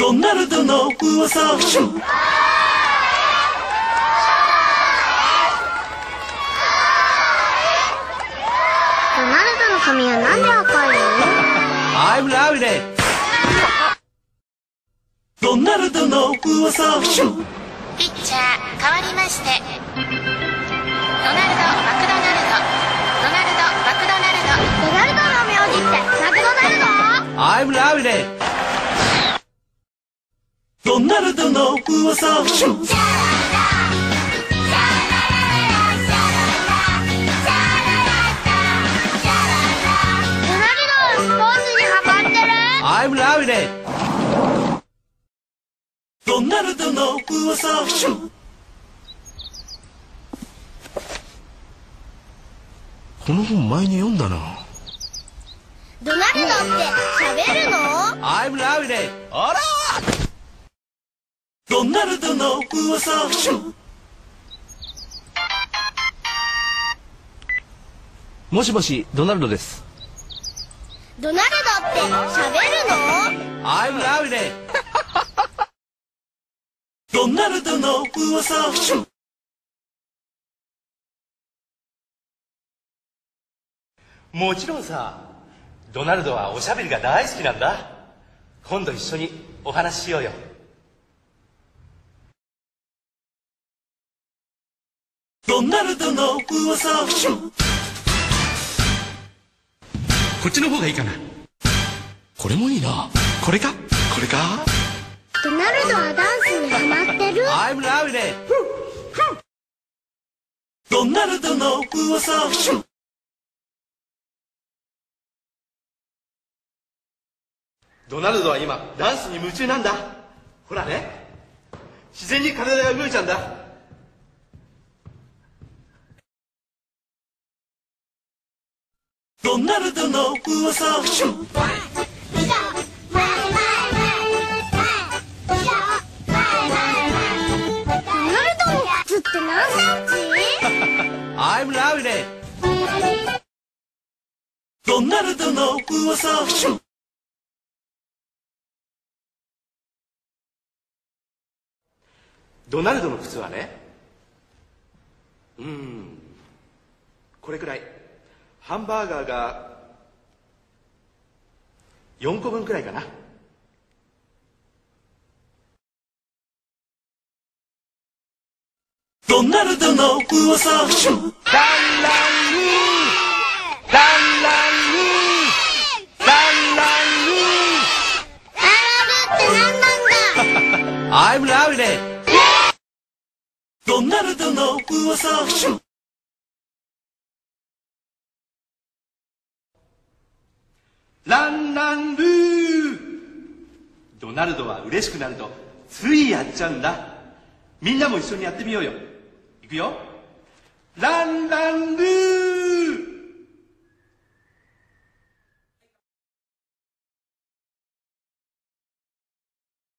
ドナルドの噂ドナルドの髪はなんで赤いの？I'm loving it. ドナルドの噂ピッチャー変わりまして。ドナルド・マクドナルド。ドナルド・マクドナルドドナルドの名字ってマクドナルド。I'm loving it ドナルドの噂ドナルドはスポーツにハマってる？I'm loving it. ドナルドの噂この本前に読んだな。ドナルドって喋るの？I'm loving it. あらドナルドの噂。もしもしドナルドです。ドナルドって喋るの？I'm loving it ドナルドの噂。もちろんさドナルドはおしゃべりが大好きなんだ。今度一緒にお話ししようよドナルドの噂こっちの方がいいかな。これもいいな。これか？これか？ドナルドはダンスにハマってる？I'm loving it ドナルドの噂ドナルドは今ダンスに夢中なんだほらね自然に体が動いちゃう。んだドナルドの噂ドナルドナルドの噂ドナルドの靴はね。うーん。これくらいハンバーガーが4個分くらいかな。ドナルドの噂ランランランランランランルー並ぶって何なんだ I'm loving it ドナルドの噂ランランルー。ドナルドは嬉しくなるとついやっちゃうんだ。みんなも一緒にやってみようよ。いくよ。ランランルー。